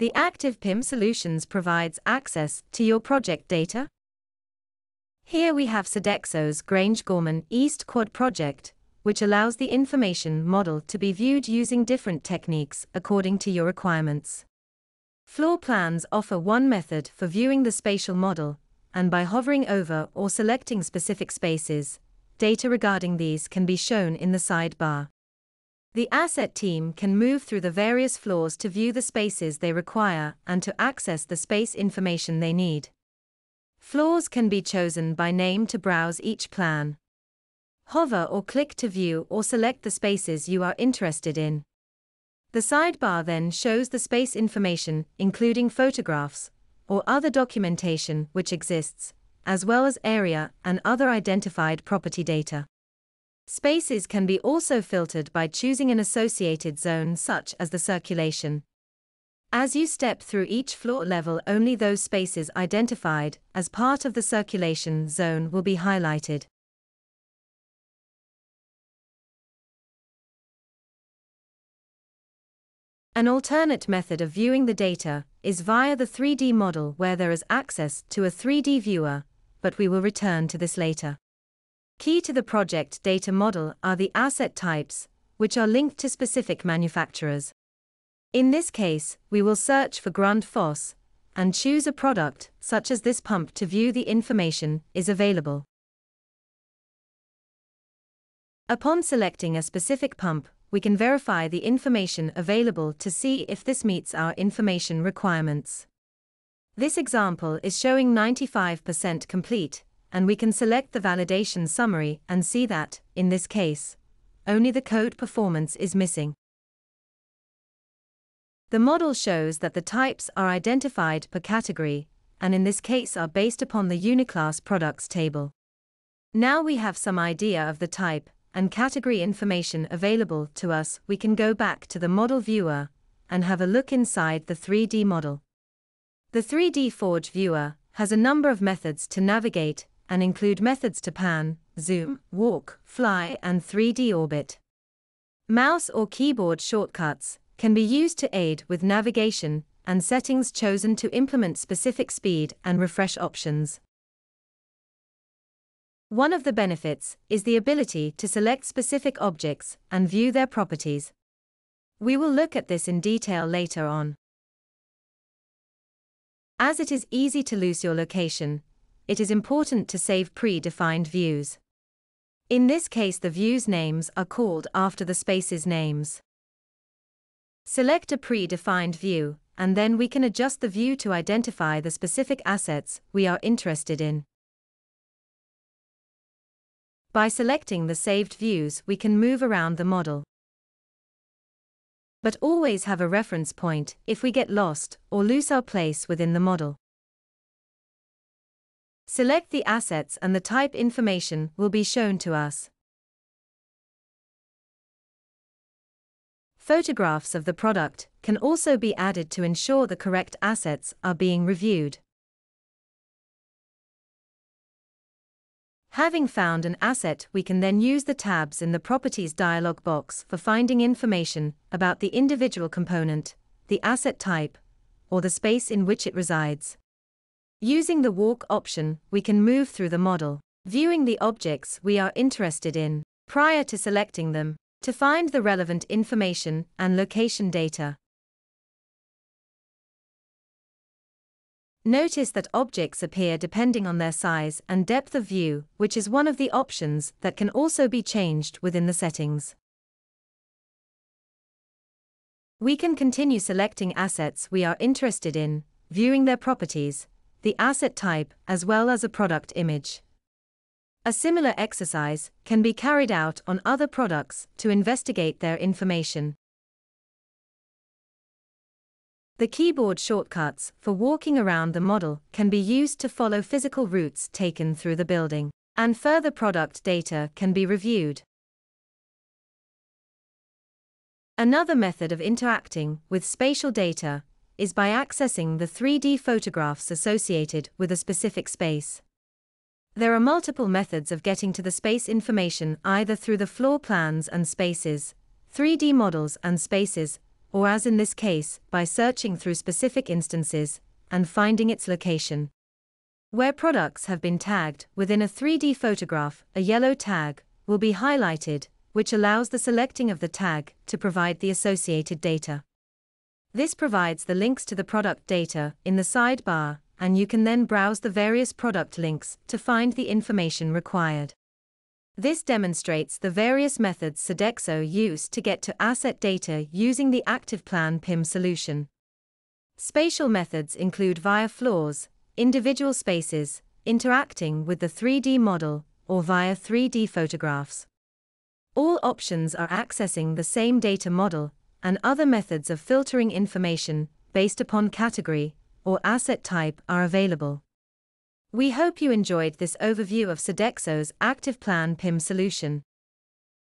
The Active PIM Solutions provides access to your project data. Here we have Sodexo's Grangegorman East Quad project, which allows the information model to be viewed using different techniques according to your requirements. Floor plans offer one method for viewing the spatial model, and by hovering over or selecting specific spaces, data regarding these can be shown in the sidebar. The asset team can move through the various floors to view the spaces they require and to access the space information they need. Floors can be chosen by name to browse each plan. Hover or click to view or select the spaces you are interested in. The sidebar then shows the space information, including photographs or other documentation which exists, as well as area and other identified property data. Spaces can be also filtered by choosing an associated zone such as the circulation. As you step through each floor level only those spaces identified as part of the circulation zone will be highlighted. An alternate method of viewing the data is via the 3D model where there is access to a 3D viewer, but we will return to this later. Key to the project data model are the asset types, which are linked to specific manufacturers. In this case, we will search for Grand Grundfos and choose a product, such as this pump, to view the information is available. Upon selecting a specific pump, we can verify the information available to see if this meets our information requirements. This example is showing 95% complete, and we can select the validation summary and see that, in this case, only the code performance is missing. The model shows that the types are identified per category, and in this case are based upon the Uniclass products table. Now we have some idea of the type and category information available to us, we can go back to the model viewer and have a look inside the 3D model. The 3D Forge viewer has a number of methods to navigate and include methods to pan, zoom, walk, fly, and 3D orbit. Mouse or keyboard shortcuts can be used to aid with navigation and settings chosen to implement specific speed and refresh options. One of the benefits is the ability to select specific objects and view their properties. We will look at this in detail later on. As it is easy to lose your location, it is important to save pre-defined views. In this case the views names are called after the space's names. Select a pre-defined view, and then we can adjust the view to identify the specific assets we are interested in. By selecting the saved views we can move around the model. But always have a reference point if we get lost or lose our place within the model. Select the assets and the type information will be shown to us. Photographs of the product can also be added to ensure the correct assets are being reviewed. Having found an asset, we can then use the tabs in the Properties dialog box for finding information about the individual component, the asset type, or the space in which it resides. Using the Walk option, we can move through the model, viewing the objects we are interested in, prior to selecting them, to find the relevant information and location data. Notice that objects appear depending on their size and depth of view, which is one of the options that can also be changed within the settings. We can continue selecting assets we are interested in, viewing their properties, the asset type, as well as a product image. A similar exercise can be carried out on other products to investigate their information. The keyboard shortcuts for walking around the model can be used to follow physical routes taken through the building, and further product data can be reviewed. Another method of interacting with spatial data is by accessing the 3D photographs associated with a specific space. There are multiple methods of getting to the space information either through the floor plans and spaces, 3D models and spaces, or as in this case, by searching through specific instances and finding its location. Where products have been tagged within a 3D photograph, a yellow tag will be highlighted, which allows the selecting of the tag to provide the associated data. This provides the links to the product data in the sidebar, and you can then browse the various product links to find the information required. This demonstrates the various methods Sodexo used to get to asset data using the ActivePlan PIM solution. Spatial methods include via floors, individual spaces, interacting with the 3D model, or via 3D photographs. All options are accessing the same data model, and other methods of filtering information based upon category or asset type are available. We hope you enjoyed this overview of Sodexo's ActivePlan PIM solution.